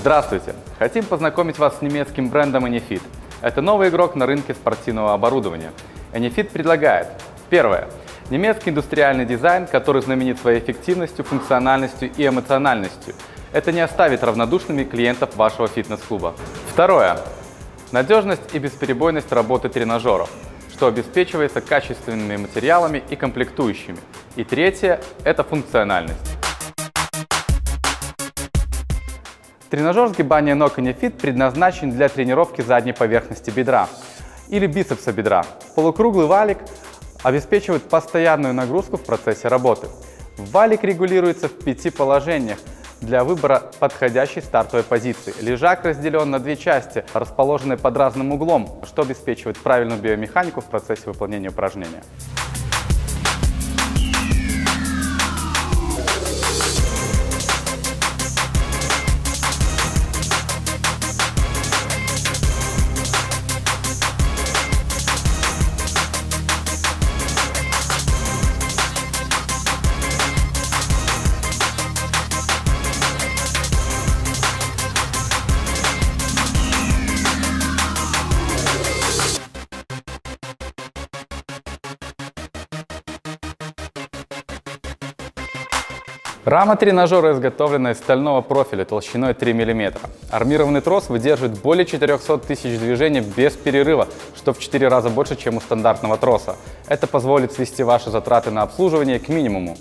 Здравствуйте! Хотим познакомить вас с немецким брендом Enefit. Это новый игрок на рынке спортивного оборудования. Enefit предлагает Первое. Немецкий индустриальный дизайн, который знаменит своей эффективностью, функциональностью и эмоциональностью. Это не оставит равнодушными клиентов вашего фитнес-клуба. Второе. Надежность и бесперебойность работы тренажеров, что обеспечивается качественными материалами и комплектующими. И третье – это функциональность. Тренажер сгибания ног Nefit предназначен для тренировки задней поверхности бедра или бицепса бедра. Полукруглый валик обеспечивает постоянную нагрузку в процессе работы. Валик регулируется в пяти положениях для выбора подходящей стартовой позиции. Лежак разделен на две части, расположенные под разным углом, что обеспечивает правильную биомеханику в процессе выполнения упражнения. Рама тренажера изготовлена из стального профиля толщиной 3 мм. Армированный трос выдерживает более 400 тысяч движений без перерыва, что в 4 раза больше, чем у стандартного троса. Это позволит свести ваши затраты на обслуживание к минимуму.